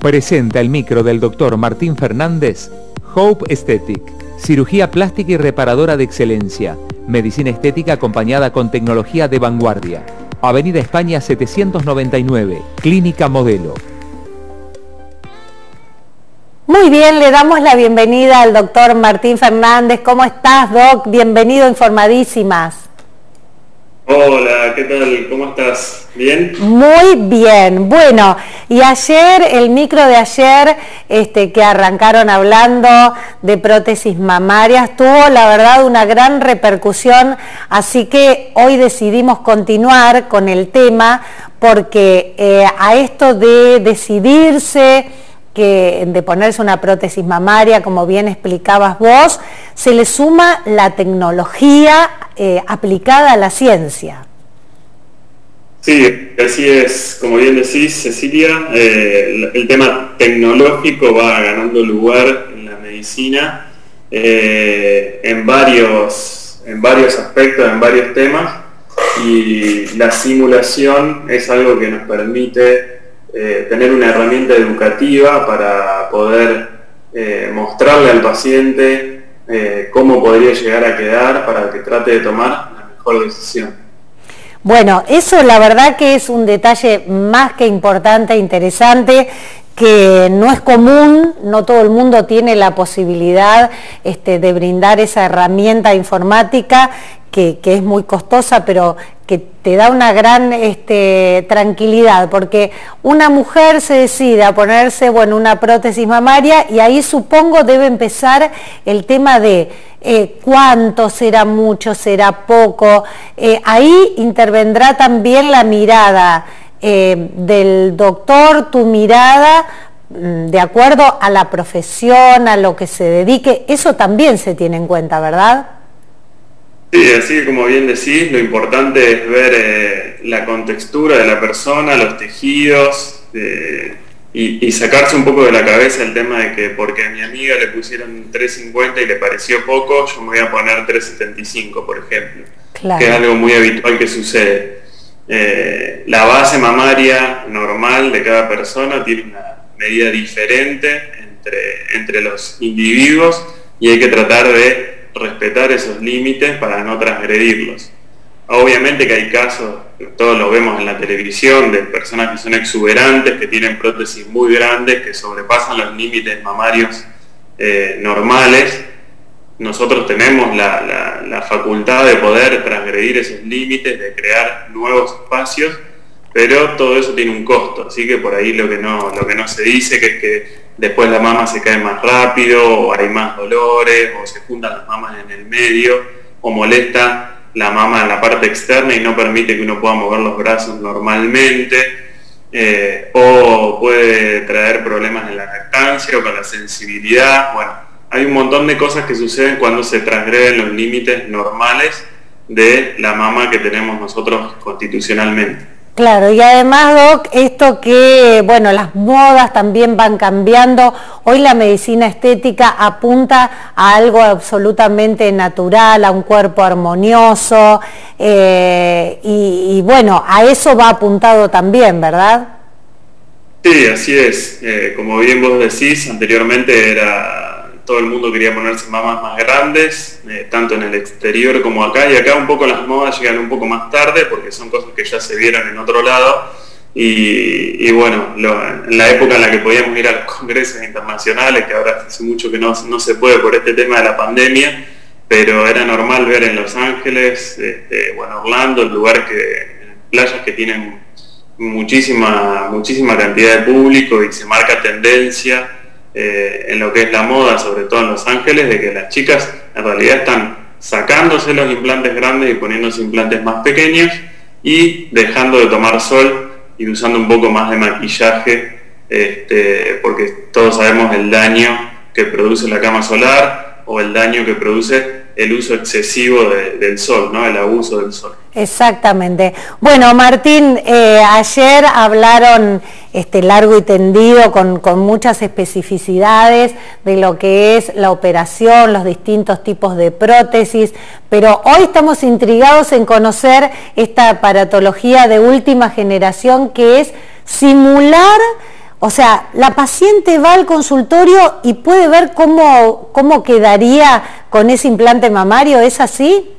Presenta el micro del doctor Martín Fernández, Hope Aesthetic, cirugía plástica y reparadora de excelencia, medicina estética acompañada con tecnología de vanguardia. Avenida España 799, Clínica Modelo. Muy bien, le damos la bienvenida al doctor Martín Fernández. ¿Cómo estás, Doc? Bienvenido Informadísimas. Hola, ¿qué tal? ¿Cómo estás? ¿Bien? Muy bien. Bueno, y ayer, el micro de ayer, este, que arrancaron hablando de prótesis mamarias, tuvo la verdad una gran repercusión, así que hoy decidimos continuar con el tema porque eh, a esto de decidirse, de ponerse una prótesis mamaria, como bien explicabas vos, se le suma la tecnología eh, aplicada a la ciencia. Sí, así es, como bien decís, Cecilia, eh, el, tema tecnológico va ganando lugar en la medicina eh, en, varios, en varios aspectos, en varios temas, y la simulación es algo que nos permite tener una herramienta educativa para poder mostrarle al paciente eh, cómo podría llegar a quedar para que trate de tomar la mejor decisión. Bueno, eso la verdad que es un detalle más que importante e interesante que no es común, no todo el mundo tiene la posibilidad este, de brindar esa herramienta informática que, es muy costosa, pero que te da una gran este, tranquilidad, porque una mujer se decide a ponerse bueno, una prótesis mamaria y ahí supongo debe empezar el tema de eh, cuánto será mucho, será poco. Eh, ahí intervendrá también la mirada eh, del doctor, tu mirada mm, de acuerdo a la profesión, a lo que se dedique, eso también se tiene en cuenta, ¿verdad? Sí, así que como bien decís, lo importante es ver eh, la contextura de la persona, los tejidos y, sacarse un poco de la cabeza el tema de que porque a mi amiga le pusieron 3.50 y le pareció poco, yo me voy a poner 3.75, por ejemplo, que es algo muy habitual que sucede. Eh, la base mamaria normal de cada persona tiene una medida diferente entre, entre los individuos y hay que tratar de respetar esos límites para no transgredirlos. Obviamente que hay casos, todos lo vemos en la televisión, de personas que son exuberantes, que tienen prótesis muy grandes, que sobrepasan los límites mamarios eh, normales. Nosotros tenemos la, facultad de poder transgredir esos límites, de crear nuevos espacios, pero todo eso tiene un costo, así que por ahí lo que no, se dice que es que después la mama se cae más rápido, o hay más dolores, o se juntan las mamas en el medio, o molesta la mama en la parte externa y no permite que uno pueda mover los brazos normalmente, eh, o puede traer problemas en la lactancia o con la sensibilidad. Bueno, hay un montón de cosas que suceden cuando se transgreden los límites normales de la mama que tenemos nosotros constitucionalmente. Claro, y además, Doc, esto que, bueno, las modas también van cambiando. Hoy la medicina estética apunta a algo absolutamente natural, a un cuerpo armonioso, eh, y, bueno, a eso va apuntado también, ¿verdad? Sí, así es. Eh, como bien vos decís, anteriormente era todo el mundo quería ponerse mamas más grandes, eh, tanto en el exterior como acá, y acá un poco las modas llegan un poco más tarde porque son cosas que ya se vieron en otro lado, y, bueno, en la época en la que podíamos ir a los congresos internacionales, que ahora hace mucho que no, se puede por este tema de la pandemia, pero era normal ver en Los Ángeles, este, bueno, Orlando, el lugar que, playas que tienen muchísima, muchísima cantidad de público y se marca tendencia eh, en lo que es la moda, sobre todo en Los Ángeles, de que las chicas en realidad están sacándose los implantes grandes y poniéndose implantes más pequeños y dejando de tomar sol y usando un poco más de maquillaje, este, porque todos sabemos el daño que produce la cama solar o el daño que produce el uso excesivo del sol, ¿no? el abuso del sol. Exactamente. Bueno, Martín, eh, ayer hablaron este, largo y tendido con, muchas especificidades de lo que es la operación, los distintos tipos de prótesis, pero hoy estamos intrigados en conocer esta aparatología de última generación que es simular O sea, la paciente va al consultorio y puede ver cómo, cómo quedaría con ese implante mamario, ¿es así?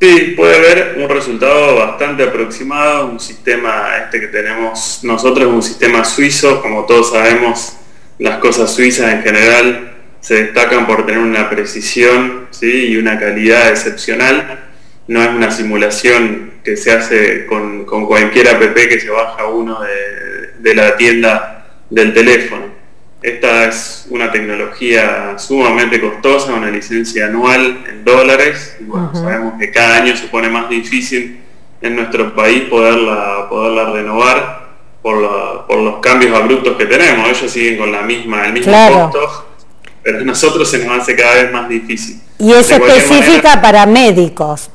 Sí, puede ver un resultado bastante aproximado, un sistema este que tenemos nosotros, un sistema suizo, como todos sabemos, las cosas suizas en general se destacan por tener una precisión y una calidad excepcional. No es una simulación que se hace con, con cualquier app que se baja uno de, de la tienda del teléfono. Esta es una tecnología sumamente costosa, una licencia anual en dólares, y bueno, sabemos que cada año se pone más difícil en nuestro país poderla, poderla renovar por, por los cambios abruptos que tenemos. Ellos siguen con la misma, el mismo costo, pero a nosotros se nos hace cada vez más difícil. Y es específica para médicos.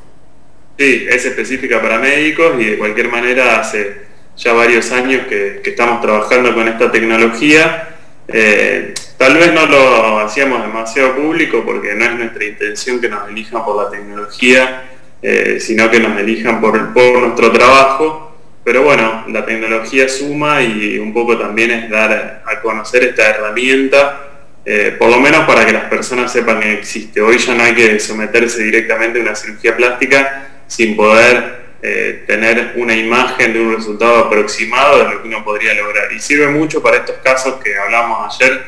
Sí, es específica para médicos y de cualquier manera hace ya varios años que, estamos trabajando con esta tecnología. Eh, tal vez no lo hacíamos demasiado público porque no es nuestra intención que nos elijan por la tecnología, eh, sino que nos elijan por, nuestro trabajo. Pero bueno, la tecnología suma y un poco también es dar a conocer esta herramienta, eh, por lo menos para que las personas sepan que existe. Hoy ya no hay que someterse directamente a una cirugía plástica sin poder eh, tener una imagen de un resultado aproximado de lo que uno podría lograr. Y sirve mucho para estos casos que hablamos ayer.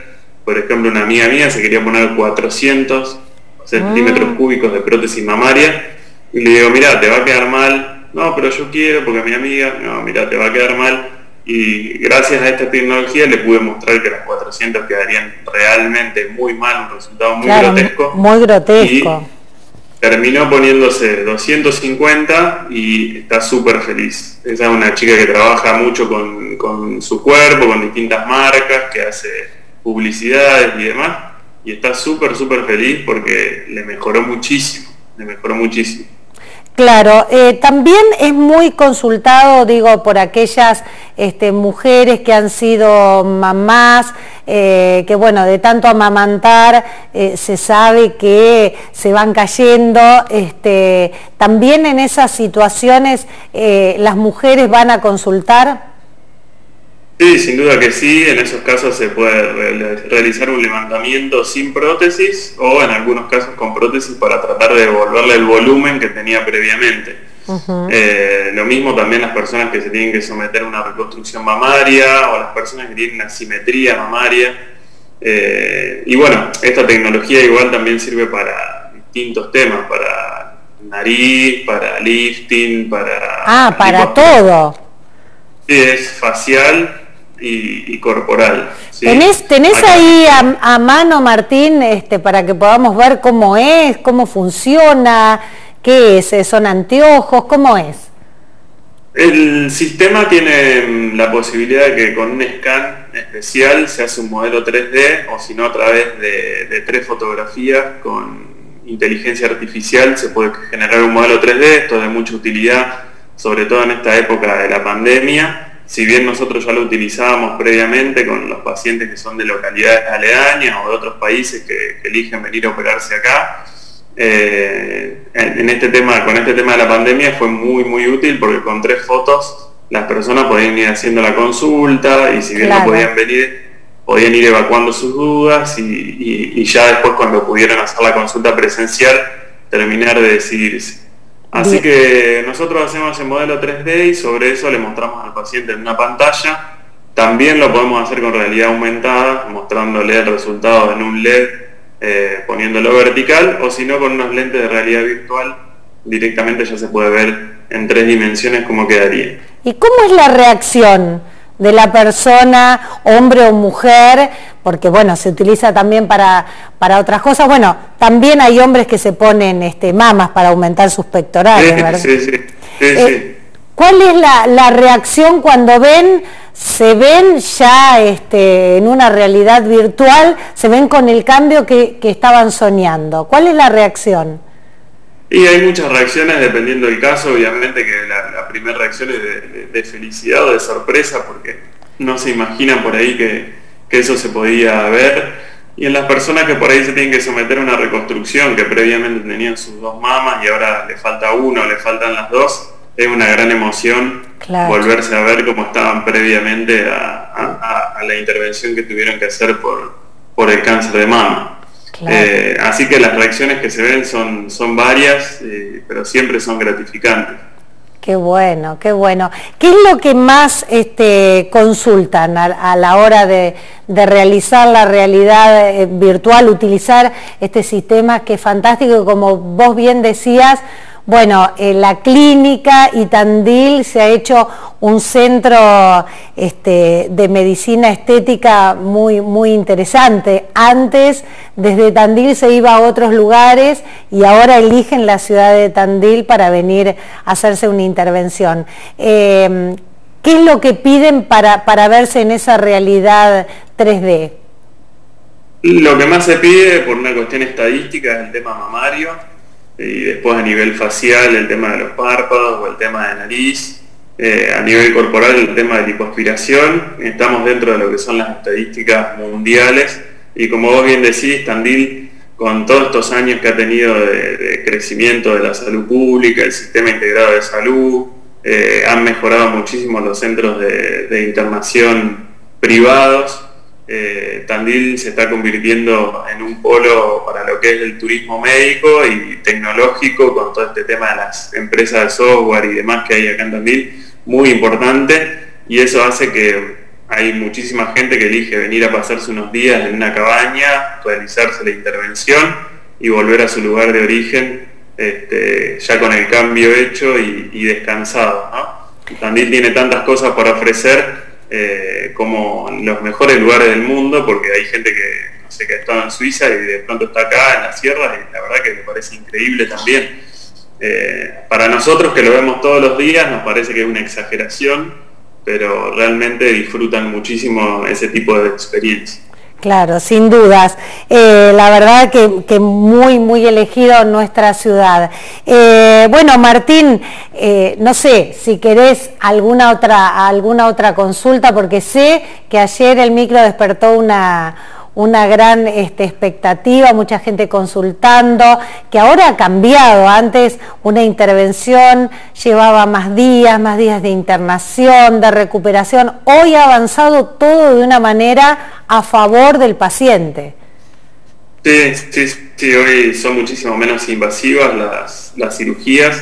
Por ejemplo, una amiga mía se quería poner 400 centímetros ah. cúbicos de prótesis mamaria y le digo, mira, te va a quedar mal. No, pero yo quiero porque mi amiga, no, mira, te va a quedar mal. Y gracias a esta tecnología le pude mostrar que las 400 quedarían realmente muy mal, un resultado muy grotesco. Muy grotesco terminó poniéndose 250 y está súper feliz. Esa es una chica que trabaja mucho con, su cuerpo, con distintas marcas, que hace publicidades y demás, y está súper, súper feliz porque le mejoró muchísimo, le mejoró muchísimo. Claro, eh, también es muy consultado, digo, por aquellas este, mujeres que han sido mamás, eh, que bueno, de tanto amamantar eh, se sabe que se van cayendo. Este, también en esas situaciones las mujeres van a consultar. Sí, sin duda que sí, en esos casos se puede realizar un levantamiento sin prótesis o en algunos casos con prótesis para tratar de devolverle el volumen que tenía previamente. Eh, lo mismo también las personas que se tienen que someter a una reconstrucción mamaria o las personas que tienen una simetría mamaria. Eh, y bueno, esta tecnología igual también sirve para distintos temas, para nariz, para lifting, para... Ah, para todo. Sí, es facial y, corporal. ¿Tenés, ahí a, mano, Martín, este, para que podamos ver cómo es, cómo funciona, qué es? ¿Son anteojos? ¿Cómo es? El sistema tiene mm, la posibilidad de que con un scan especial se hace un modelo 3D o si no a través de, de tres fotografías con inteligencia artificial se puede generar un modelo 3D, esto es de mucha utilidad, sobre todo en esta época de la pandemia si bien nosotros ya lo utilizábamos previamente con los pacientes que son de localidades aledañas o de otros países que, eligen venir a operarse acá, eh, en, este tema, con este tema de la pandemia fue muy muy útil porque con tres fotos las personas podían ir haciendo la consulta y si bien no podían venir, podían ir evacuando sus dudas y ya después cuando pudieran hacer la consulta presencial terminar de decidirse. Así que nosotros hacemos el modelo 3D y sobre eso le mostramos al paciente en una pantalla. También lo podemos hacer con realidad aumentada, mostrándole el resultado en un LED, eh, poniéndolo vertical, o si no con unos lentes de realidad virtual, directamente ya se puede ver en tres dimensiones cómo quedaría. ¿Y cómo es la reacción? De la persona, hombre o mujer, porque bueno, se utiliza también para, para otras cosas. Bueno, también hay hombres que se ponen este, mamas para aumentar sus pectorales, ¿verdad? Sí, sí, eh, ¿Cuál es la, reacción cuando ven, se ven ya este, en una realidad virtual, se ven con el cambio que, que estaban soñando? ¿Cuál es la reacción? Y hay muchas reacciones dependiendo del caso, obviamente que la, primera reacción es de, felicidad o de sorpresa porque no se imaginan por ahí que, eso se podía ver. Y en las personas que por ahí se tienen que someter a una reconstrucción, que previamente tenían sus dos mamas y ahora le falta uno, le faltan las dos, es una gran emoción volverse a ver como estaban previamente a, la intervención que tuvieron que hacer por, por el cáncer de mama. Eh, así que las reacciones que se ven son, son varias, eh, pero siempre son gratificantes. Qué bueno, qué bueno. ¿Qué es lo que más este, consultan a, la hora de, realizar la realidad eh, virtual, utilizar este sistema que es fantástico, como vos bien decías, bueno, en la clínica y Tandil se ha hecho un centro este, de medicina estética muy, muy interesante. Antes, desde Tandil se iba a otros lugares y ahora eligen la ciudad de Tandil para venir a hacerse una intervención. Em, ¿Qué es lo que piden para, para verse en esa realidad 3D? Lo que más se pide por una cuestión estadística es el tema mamario y después a nivel facial el tema de los párpados o el tema de nariz, eh, a nivel corporal el tema de lipoaspiración, estamos dentro de lo que son las estadísticas mundiales. Y como vos bien decís, Tandil, con todos estos años que ha tenido de, crecimiento de la salud pública, el sistema integrado de salud, eh, han mejorado muchísimo los centros de internación privados, eh, Tandil se está convirtiendo en un polo para lo que es el turismo médico y tecnológico con todo este tema de las empresas de software y demás que hay acá en Tandil, muy importante y eso hace que hay muchísima gente que elige venir a pasarse unos días en una cabaña, realizarse la intervención y volver a su lugar de origen este, ya con el cambio hecho y, descansado. Tandil tiene tantas cosas por ofrecer eh, como los mejores lugares del mundo, porque hay gente que, no sé, que ha estado en Suiza y de pronto está acá en las sierras y la verdad que me parece increíble también. Eh, para nosotros que lo vemos todos los días nos parece que es una exageración, pero realmente disfrutan muchísimo ese tipo de experiencia. Claro, sin dudas. Eh, la verdad que, muy, muy elegido nuestra ciudad. Eh, bueno, Martín, eh, no sé si querés alguna otra, alguna otra consulta, porque sé que ayer el micro despertó una una gran este, expectativa, mucha gente consultando, que ahora ha cambiado. Antes una intervención llevaba más días, más días de internación, de recuperación. Hoy ha avanzado todo de una manera a favor del paciente. Sí, sí, sí, hoy son muchísimo menos invasivas las, las cirugías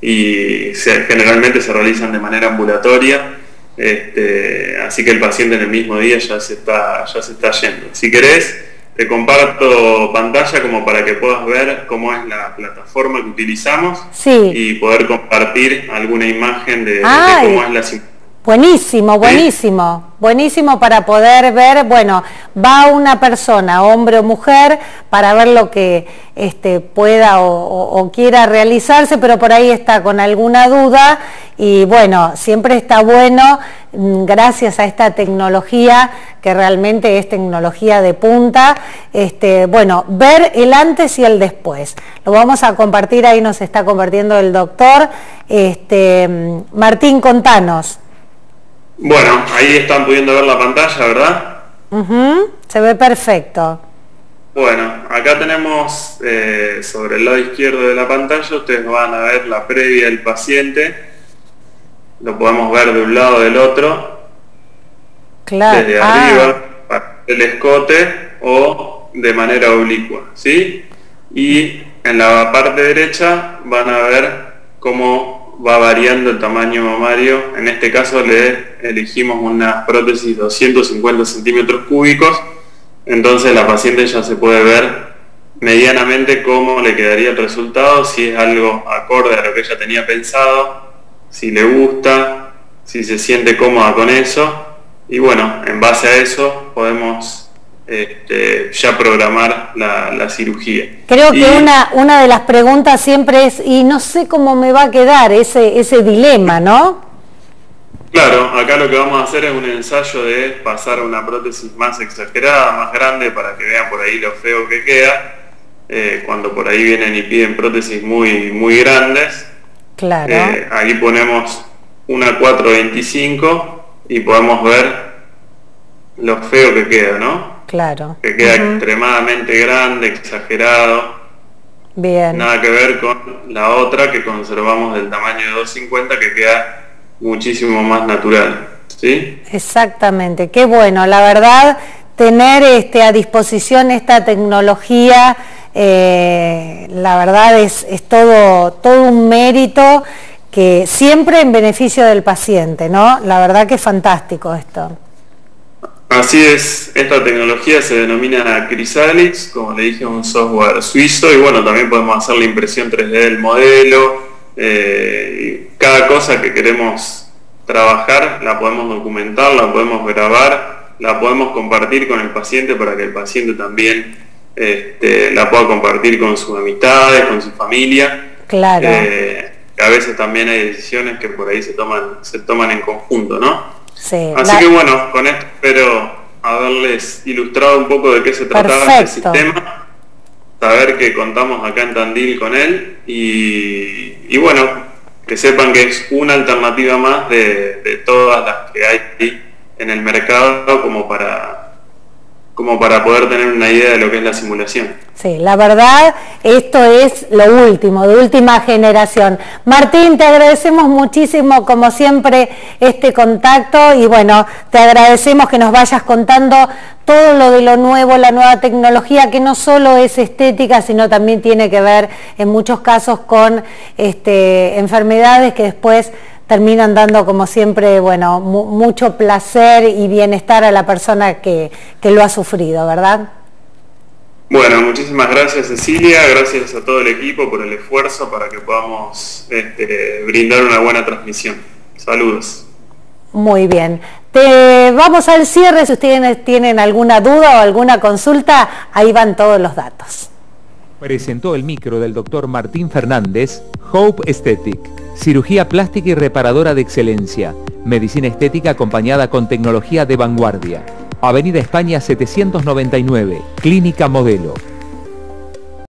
y generalmente se realizan de manera ambulatoria este, así que el paciente en el mismo día ya se está, ya se está yendo. Si querés, te comparto pantalla como para que puedas ver cómo es la plataforma que utilizamos y poder compartir alguna imagen de, cómo es la Buenísimo, buenísimo, buenísimo para poder ver, bueno, va una persona, hombre o mujer, para ver lo que este, pueda o, quiera realizarse, pero por ahí está con alguna duda y bueno, siempre está bueno, mm, gracias a esta tecnología, que realmente es tecnología de punta, este, bueno, ver el antes y el después. Lo vamos a compartir, ahí nos está compartiendo el doctor. Este, mm, Martín, contanos. Bueno, ahí están pudiendo ver la pantalla, ¿verdad? Se ve perfecto. Bueno, acá tenemos eh, sobre el lado izquierdo de la pantalla, ustedes van a ver la previa del paciente. Lo podemos ver de un lado o del otro. Claro. Desde ah. arriba, el escote o de manera oblicua, ¿sí? Y en la parte derecha van a ver cómo va variando el tamaño mamario. En este caso le elegimos una prótesis 250 centímetros cúbicos, entonces la paciente ya se puede ver medianamente cómo le quedaría el resultado, si es algo acorde a lo que ella tenía pensado, si le gusta, si se siente cómoda con eso. Y bueno, en base a eso podemos este, ya programar la, cirugía. Creo que una, una de las preguntas siempre es, y no sé cómo me va a quedar ese, ese dilema, ¿no? Claro, acá lo que vamos a hacer es un ensayo de pasar a una prótesis más exagerada, más grande, para que vean por ahí lo feo que queda, eh, cuando por ahí vienen y piden prótesis muy, muy grandes. Claro. Eh, ahí ponemos una 425 y podemos ver lo feo que queda, ¿no? Claro. Que queda extremadamente grande, exagerado. Bien. Nada que ver con la otra que conservamos del tamaño de 250 que queda muchísimo más natural. ¿sí? Exactamente, qué bueno, la verdad, tener este, a disposición esta tecnología, eh, la verdad es, es todo, todo un mérito que siempre en beneficio del paciente, ¿no? La verdad que es fantástico esto. Así es, esta tecnología se denomina Chrysalix, como le dije, un software suizo y bueno, también podemos hacer la impresión 3D del modelo. Eh, cada cosa que queremos trabajar la podemos documentar, la podemos grabar, la podemos compartir con el paciente para que el paciente también este, la pueda compartir con sus amistades, con su familia. Claro. Eh, a veces también hay decisiones que por ahí se toman, se toman en conjunto, ¿no? Sí, Así que bueno, con esto espero haberles ilustrado un poco de qué se trataba este sistema, saber que contamos acá en Tandil con él y, bueno, que sepan que es una alternativa más de, de todas las que hay en el mercado como para como para poder tener una idea de lo que es la simulación. Sí, la verdad, esto es lo último, de última generación. Martín, te agradecemos muchísimo, como siempre, este contacto y bueno, te agradecemos que nos vayas contando todo lo de lo nuevo, la nueva tecnología, que no solo es estética, sino también tiene que ver en muchos casos con este, enfermedades que después terminan dando como siempre, bueno, mucho placer y bienestar a la persona que, lo ha sufrido, ¿verdad? Bueno, muchísimas gracias Cecilia, gracias a todo el equipo por el esfuerzo para que podamos este, brindar una buena transmisión. Saludos. Muy bien. Te, vamos al cierre, si ustedes tienen alguna duda o alguna consulta, ahí van todos los datos. Presentó el micro del doctor Martín Fernández, Hope Aesthetic. Cirugía plástica y reparadora de excelencia. Medicina estética acompañada con tecnología de vanguardia. Avenida España 799, Clínica Modelo.